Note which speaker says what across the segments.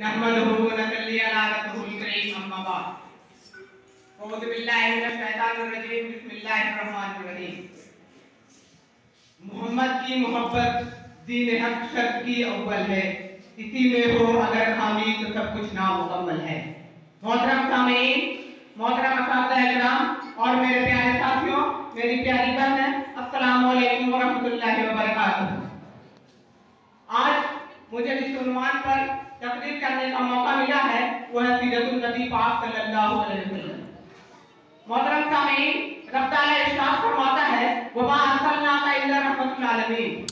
Speaker 1: नहमदुहु व नसल्ली अला रसूलिल करीम अम्मा बाद औज़ु बिल्लाहि मिनश शैतानिर रजीम बिस्मिल्लाहिर रहमानिर रहीम मोहम्मद की मोहब्बत दीन हक शर्त की अव्वल है। इसी में हो अगर खामी तो सब कुछ नामुकम्मल है मोहतरम सामीन मोहतरम असातिज़ और मेरे प्यारे साथियों मेरी प्यारी बहन अस्सलाम वालेकुम व रहमतुल्लाहि व बरकातहू आज मुझे जिस उन्वान पर तकरीर करने का मौका मिला है, वो है सीरतुल नबी पाक सल्लल्लाहु अलैहि वसल्लम। मोहतरम सामीन रब ताला इरशाद फरमाता है, वमा अरसलनाका इल्ला रहमतुल आलमीन।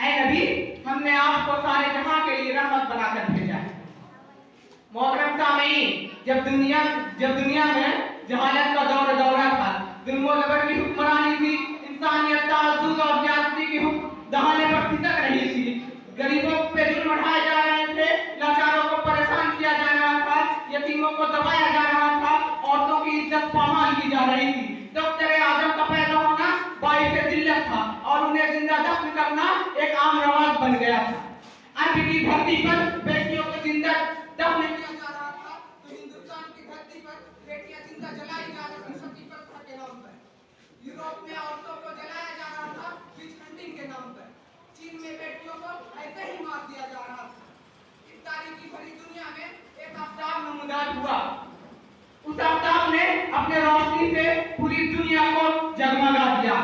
Speaker 1: ऐ नबी, हमने आपको सारे जहाँ के लिए रहमत बनाकर भेजा है। मोहतरम सामीन, जब दुनिया जब दुनिया में जहालत का दौर दौरा था जुल्म जबर की हुक्मरानी थी इंसानियत ताजुज और ज्यादती की हुक्म दहाने पर सिसक रही थी गरीबों पे जुल्म उठाए जा रहे थे लाचारों को परेशान किया जा रहा था यतीमों को दबाया जा रहा था, औरतों की इज़्ज़त पामाल की जा रही थी। तब तेरे आदम का पैदा होना बाईस जिल्लत था और उन्हें ज़िंदा दफन करना एक आम रवाज बन गया था। अर्थ की धरती पर बेटियों को ज़िंदा दफन किया जा रहा था तो हिंदुस्तान की धरती पर बेटियाँ ज़िंदा जलाई जा रही थी सती प्रथा के नाम पर। यूरोप में औरतों को जलाया जा रहा था विच हंटिंग के नाम पर। चीन में बेटियों को ऐसे ही मार दिया जा रहा था। इस तारीखी भरी दुनिया में नमूदार हुआ। उस आफ्ताब ने अपने रोशनी से पूरी दुनिया को जगमगा दिया।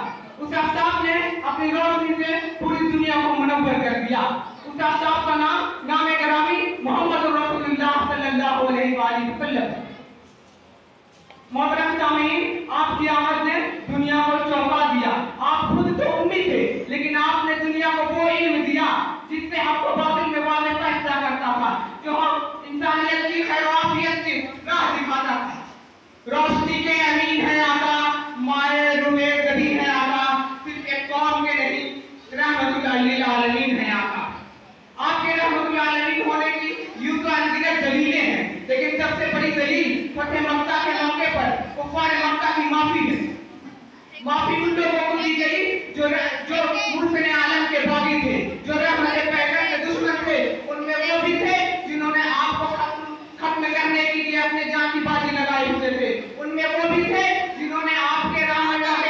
Speaker 1: उस आफ्ताब ने अपनी रोशनी से पूरी दुनिया को मुनवर कर दिया। उस आफ्ताब का नाम नाम ग्रामी मोहम्मद सामीन आपकी आमद ने दुनिया को चौंका दिया आप खुद तो उम्मी थे लेकिन आपने दुनिया को वो इल्म दिया जिससे आपको बातिल में वाले फैसला करता था जो हम इंसानियत की खैराफियत की राह दिखाता था रोशनी के अमीन है आका माए रुए गधी है आका सिर्फ़ एक कौम के नहीं रहमतुल लिल आलमीन है आका आपके रहमतुल आलमीन होने की यूँ तो अनगिनत दलीलें हैं लेकिन सबसे बड़ी दलील फतेह मक्का के मौके पर कुफार मक्का की माफ़ी है माफ़ी उन लोगों को दी गई जो जो आलम के थे, जो के दुश्मन थे, उनमें वो भी थे जिन्होंने आपको खत्म करने के लिए अपने जान की बाजी हुए थे। उनमें वो भी थे जिन्होंने आपके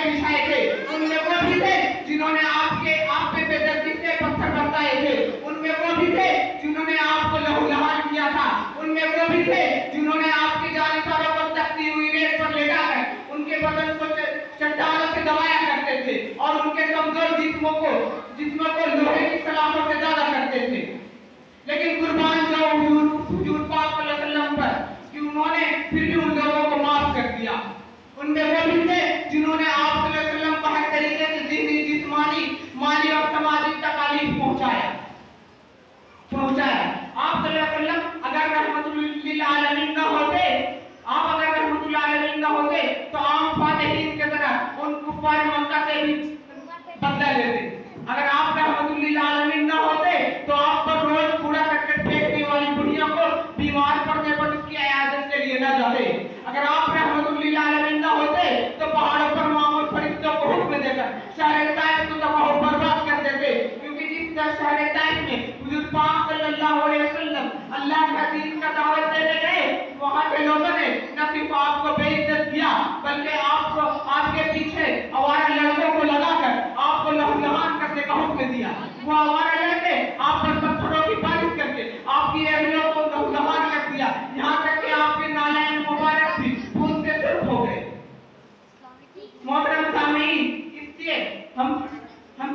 Speaker 1: बिछाए थे। उनमें वो भी थे जिन्होंने आपके आप पे बेदर्दी से पत्थर बरसाए थे। उनमें वो भी थे जिन्होंने आपको लहूलहान किया था। उनमें वो भी थे जिन्होंने जिस्मों को जिस्मों को लोहे की सलाखों से ज़्यादा करते थे। लेकिन कुर्बान जाओ हुजूर पाक सल्लल्लाहु पर कि उन्होंने फिर भी उन लोगों को माफ़ कर दिया। उनमें वो भी थे जिन्होंने आप सल्लल्लाहु अलैहि वसल्लम को हर तरीके से दीनी जिस्मानी माली और सामाजिक तकालीफ पहुँचाया पहुँचाया आप सल्लल्लाहु अलैहि वसल्लम अगर रहमतुल लिल आलमीन न होते आप अगर रहमतुल आलमीन न होते तो आम फातिहीन के तरह उन कुफार मक्का से भी बदला लेते अगर आप रहमतुल लिल आलमीन न होते तो आप पर रोज कूड़ा करकट फेंकने वाली बुढ़िया को बीमार पड़ने पर उसकी इयादत के लिए न जाते। अगर आप रहमतुल्लाह अलैहि आलमीन होते तो पहाड़ों पर मामूल फरिश्तों को हुक्म देकर शहर ताइफ को तबाह और बर्बाद कर देते क्योंकि जिस तरह शहर ताइफ में हुजूर पाक सल्लल्लाहु अलैहि वसल्लम अल्लाह का दीन का दावत देने गए वहाँ के लोगों ने न सिर्फ़ आपको बेइज्जत किया बल्कि आपको आपके पीछे आवारा लड़कों को लगाकर आपको लहूलहान करने का हुक्म दिया वो आवारा लड़के आप पर पत्थरों की बारिश करके आपकी अहलियों को लहूलहान कर दिया यहाँ तक कि आपके नालायन मुबारक भी खून से सुर्ख हो गए मोहतरम सामीन इसलिए हम हम